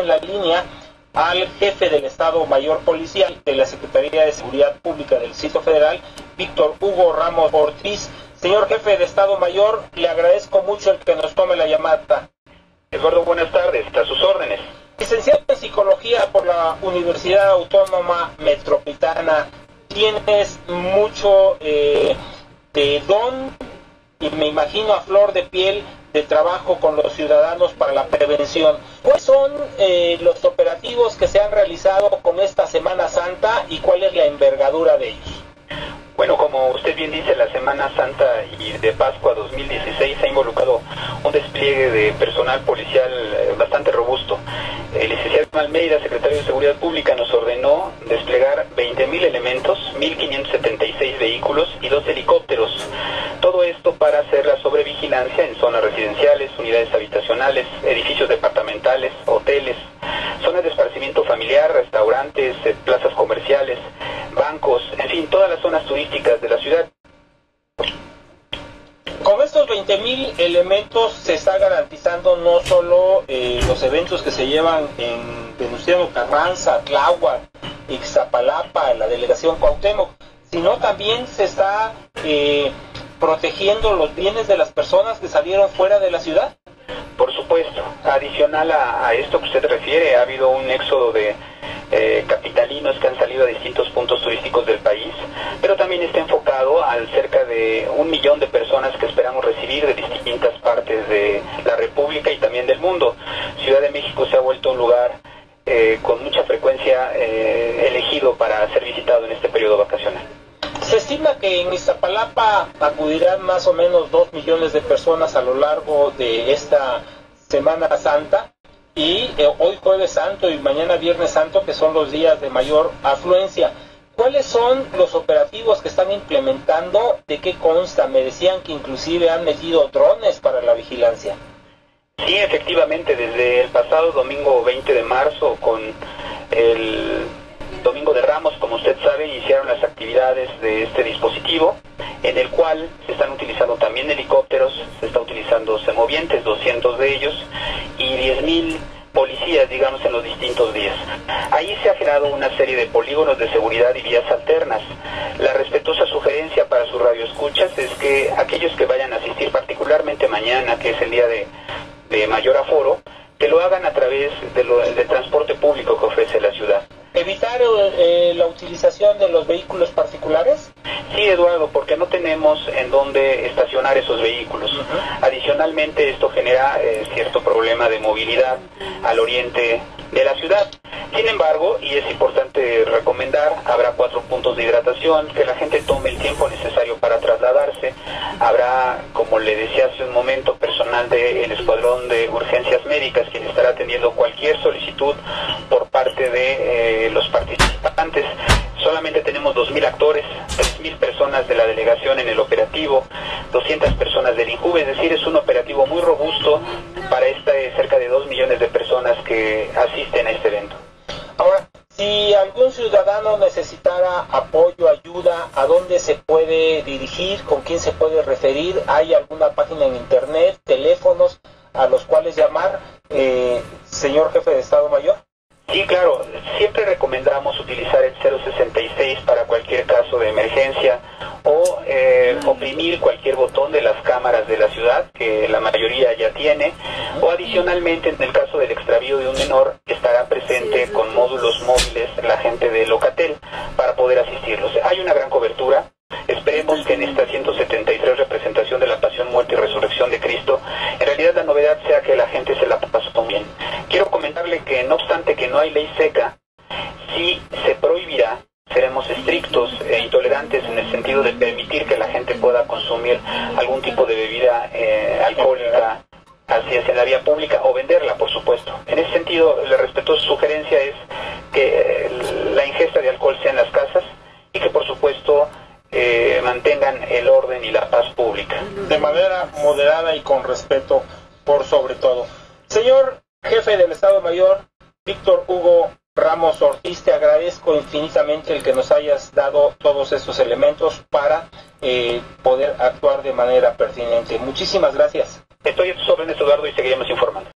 en la línea al jefe del Estado Mayor Policial de la Secretaría de Seguridad Pública del Distrito Federal, Víctor Hugo Ramos Ortiz. Señor jefe de Estado Mayor, le agradezco mucho el que nos tome la llamada. Eduardo, buenas tardes, a sus órdenes. Licenciado en Psicología por la Universidad Autónoma Metropolitana, tienes mucho eh, de don y me imagino a flor de piel de trabajo con los ciudadanos para la prevención. ¿Cuáles son eh, los operativos que se han realizado con esta Semana Santa y cuál es la envergadura de ellos? Bueno, como usted bien dice, la Semana Santa y de Pascua 2016 ha involucrado un despliegue de personal policial eh, bastante robusto. El licenciado Almeida, secretario de Seguridad Pública, nos ordenó desplegar 20.000 elementos, 1.576 vehículos y dos helicópteros. Todo esto para hacer la en zonas residenciales, unidades habitacionales, edificios departamentales, hoteles, zonas de esparcimiento familiar, restaurantes, eh, plazas comerciales, bancos, en fin, todas las zonas turísticas de la ciudad. Con estos 20.000 elementos se está garantizando no solo eh, los eventos que se llevan en Venustiano Carranza, Tláhuac, Ixtapalapa, la delegación Cuauhtémoc, sino también se está eh, protegiendo los bienes de las personas que salieron fuera de la ciudad. Por supuesto, adicional a, esto que usted refiere, ha habido un éxodo de eh, capitalinos que han salido a distintos puntos turísticos del país, pero también está enfocado al cerca de un millón de personas que esperamos recibir de distintas partes de la República y también del mundo. Ciudad de México se ha vuelto un lugar eh, con mucha frecuencia eh, elegido para ser visitado en este periodo vacacional. Estima que en Iztapalapa acudirán más o menos dos millones de personas a lo largo de esta Semana Santa y eh, hoy jueves santo y mañana viernes santo que son los días de mayor afluencia. ¿Cuáles son los operativos que están implementando? ¿De qué consta? Me decían que inclusive han metido drones para la vigilancia. Sí, efectivamente, desde el pasado domingo 20 de marzo con el Domingo de Ramos, como usted sabe, actividades de este dispositivo, en el cual se están utilizando también helicópteros, se está utilizando semovientes, 200 de ellos, y 10.000 policías, digamos, en los distintos días. Ahí se ha generado una serie de polígonos de seguridad y vías alternas. La respetuosa sugerencia para sus radioescuchas es que aquellos que vayan a asistir, particularmente mañana, que es el día de, de mayor aforo, que lo hagan a través de del transporte público que ofrece la ciudad. ¿Evitar eh, la utilización de los vehículos particulares? Sí, Eduardo, porque no tenemos en dónde estacionar esos vehículos. Uh -huh. Adicionalmente, esto genera eh, cierto problema de movilidad al oriente de la ciudad. Sin embargo, y es importante recomendar, habrá cuatro puntos de hidratación, que la gente tome el tiempo necesario para trasladarse. Habrá, como le decía hace un momento, personal del Escuadrón de Urgencias Médicas, quien estará atendiendo cualquier solicitud de eh, los participantes. Solamente tenemos 2.000 actores, 3.000 personas de la delegación en el operativo, 200 personas del INJUVE, es decir, es un operativo muy robusto para este cerca de 2 millones de personas que asisten a este evento. Ahora, si algún ciudadano necesitara apoyo, ayuda, ¿a dónde se puede dirigir? ¿Con quién se puede referir? ¿Hay alguna página en internet, teléfonos a los cuales llamar, eh, señor jefe de Estado Mayor? Sí, claro, siempre recomendamos utilizar el 066 para cualquier caso de emergencia o eh, oprimir cualquier botón de las cámaras de la ciudad, que la mayoría ya tiene, o adicionalmente en el caso del extravío de un menor estará presente con módulos móviles la gente de Locatel para poder asistirlos. Hay una gran cobertura, Esperemos que en esta 173 representación de la pasión, muerte y resurrección de Cristo, en realidad la novedad sea que la gente se la pasó bien. Quiero comentarle que no obstante que no hay ley seca, sí se prohibirá, seremos estrictos e en el sentido de permitir que la gente pueda consumir algún tipo de bebida eh, alcohólica, así en la vía pública o venderla, por supuesto. En ese sentido, la respetuosa sugerencia es que eh, la ingesta de alcohol sea en las casas y que por supuesto eh, mantengan el orden y la paz pública. De manera moderada y con respeto por sobre todo. Señor jefe del Estado Mayor, Víctor Hugo Ramos Ortiz, te agradezco infinitamente el que nos hayas dado todos estos elementos para eh, poder actuar de manera pertinente. Muchísimas gracias. Estoy a tus órdenes, Eduardo, y seguiremos informando.